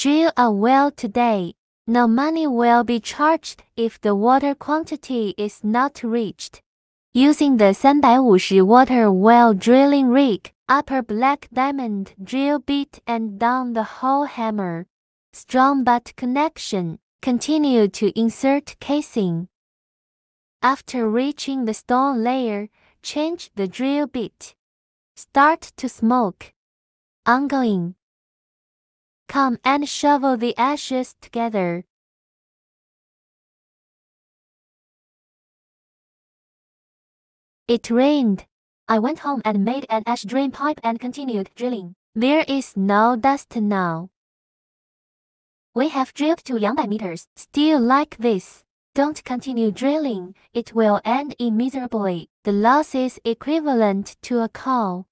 Drill a well today. No money will be charged if the water quantity is not reached. Using the 350 water well drilling rig, upper black diamond drill bit and down the hole hammer. Strong butt connection. Continue to insert casing. After reaching the stone layer, change the drill bit. Start to smoke. Ongoing. Come and shovel the ashes together. It rained. I went home and made an ash drain pipe and continued drilling. There is no dust now. We have drilled to 200 meters. Still like this. Don't continue drilling. It will end in miserably. The loss is equivalent to a cow.